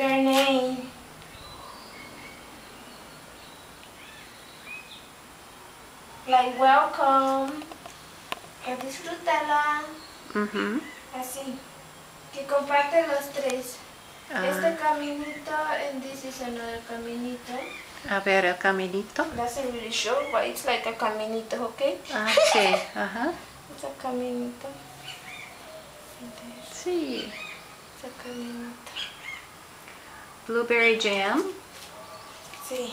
their name. Like welcome, que disfrútala, Mhm. así. Que comparte los tres. Ah, Este caminito and this is another caminito. a ver el caminito. That's a really short, but it's like a caminito, okay? Ah, sí. Ajá. It's a caminito. Sí. it's a caminito. Blueberry jam. Sí.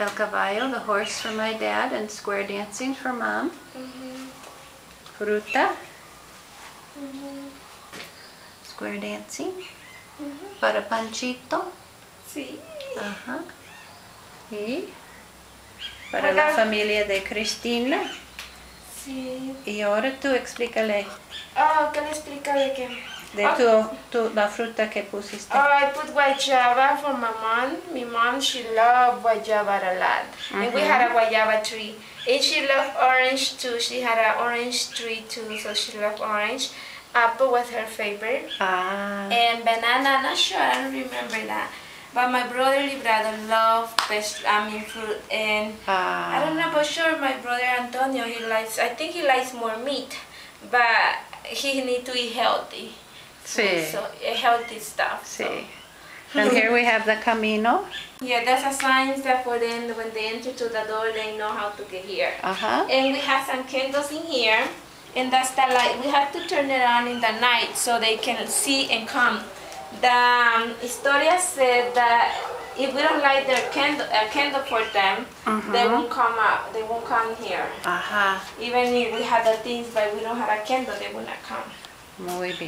El caballo, the horse for my dad, and square dancing for mom. Mhm. Fruta, Mhm. square dancing. Mhm. Para Panchito. Sí. Ajá. Y para la familia de Cristina. Sí. Y ahora tú explícale Oh, ¿qué le explica de qué? De Oh, tu, tu- la fruta que pusiste. Oh, I put guayaba for my mom. My mom, she loved guayaba a lot. And we had a guayaba tree. And she loved orange too. She had an orange tree too, so she loved orange. Apple was her favorite. Ah, And banana, not sure, I don't remember that. But my brother Librado loved veg- I mean fruit. And I don't ah, know for sure my brother Antonio, he likes, I think he likes more meat. But he need to eat healthy. Sí. So, uh, healthy stuff. so. And here we have the camino. Yeah, that's a sign that for them when they enter to the door, they know how to get here. Ajá. And we have some candles in here, and that's the light. We have to turn it on in the night so they can see and come. The um, Historia said that if we don't light their candle, a candle for them, they Mhm. won't come out. They won't come here. Ajá. Even if we have the things, but we don't have a candle, they will not come. 什么味的